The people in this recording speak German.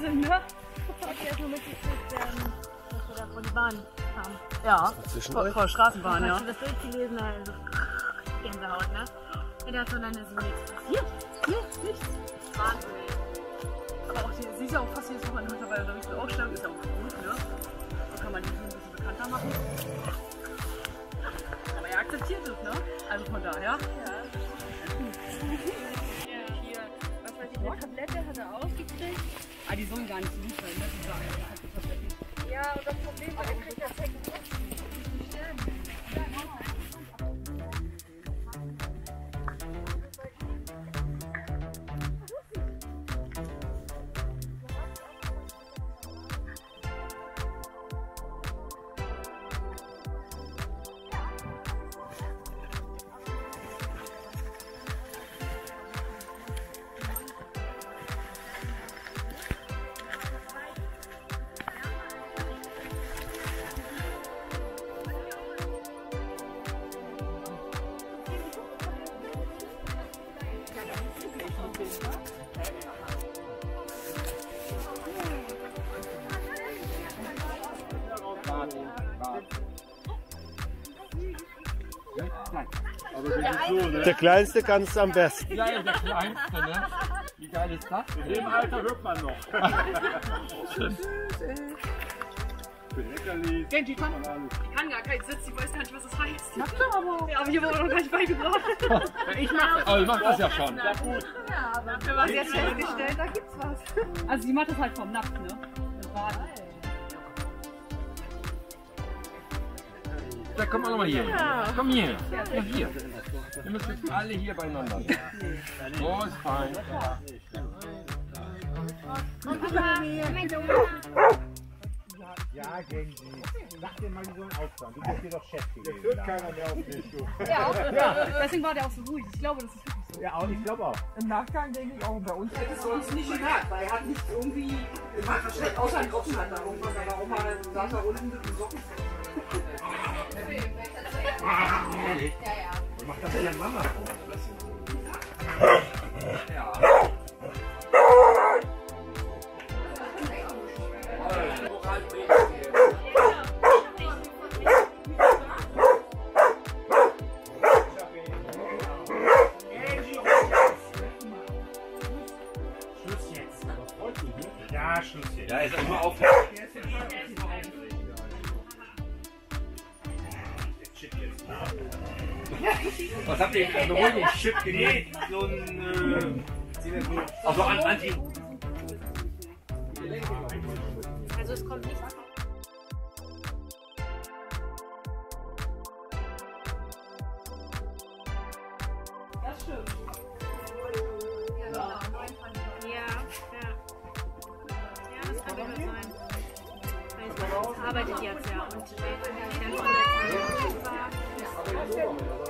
sind, ne? Habt ihr erstmal mitgekriegt, ähm, dass wir da von der Bahn haben? Ja, Zwischen vor, euch? vor Straßenbahn, ja. Hast du das durchgelesen? Also, Gänsehaut, ne? Und da und dann ist so nichts passiert. Hier, nichts. Wahnsinn, ey. Aber auch die, sie ist ja auch fast jedes Wochenende mit dabei unterwegs mit Ausstellung, ist ja auch gut, ne? So kann man die ein bisschen bekannter machen. Aber er akzeptiert es, ne? Also von daher. Hier, Ja, und das Problem war, er kriegt das Heck Der kleinste kann es am besten. Ja, ja, der kleinste, ne? Wie geil ist das? In dem Alter hört man noch. Für Leckerlis. Genji, komm. Ich kann gar keinen Sitz, ich weiß gar nicht, was das heißt. Mach doch aber. Ja, aber ich habe auch noch gar nicht beigebracht. Ich mach das. Aber ich mach das ja schon. Ja, gut. Für was jetzt hergestellt, da gibt's was. Also sie macht das halt vom Napf, ne? Das war Da komm auch noch mal hier. Komm hier. Ja, hier. Wir müssen jetzt alle hier beieinander. So ist fein. Ja, Genji. Sag dir mal, die sollen aufhören. Du bist hier doch Chef Jetzt gewesen. hört da. keiner mehr auf dich. Du. Deswegen war der auch so ruhig. Ich glaube, das ist wirklich so. Ja, auch ich glaube auch. Im Nachgang denke ich auch bei uns. Das ist uns nicht gemerkt, weil er hat nicht irgendwie gemacht, schlecht außer ein Tropfen hat da irgendwas, aber auch mal saß da unten mit dem Socken. Macht das ja Mama. Schluss jetzt. Ja, Schluss jetzt. Ja, ist nur auf. Was habt ihr? Ein Beruhigungschip genäht? So ein. Äh, also an Anti. Also es kommt nicht Das stimmt. Ja, ja. Ja, das kann gut sein. Weil es arbeitet jetzt ja und dann von der Zeit war,